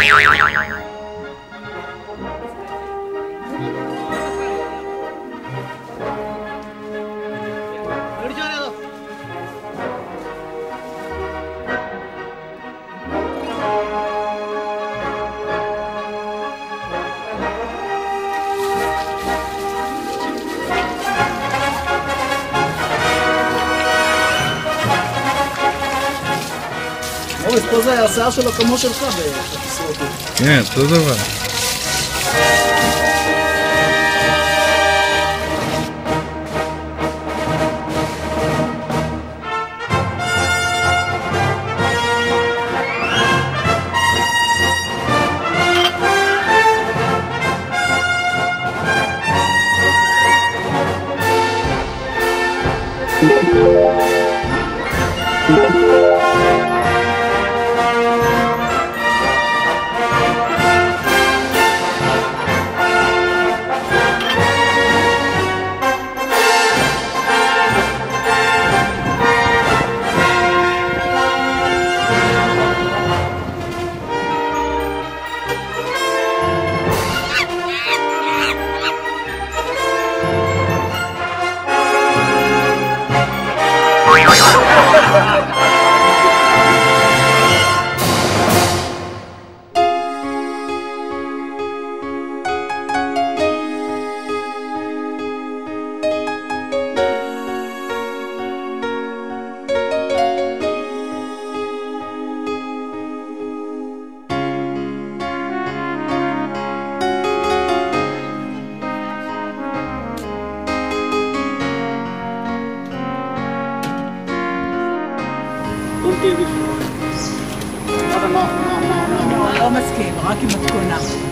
Bye. פה זה השיער שלו כמו שלך בסרטים. כן, אותו דבר. לא מסכים, רק עם מתכונה.